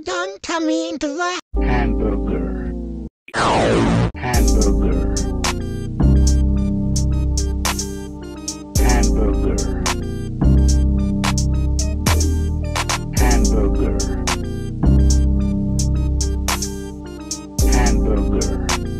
don't come into the hamburger. Hamburger. Hamburger. Hamburger. Hamburger.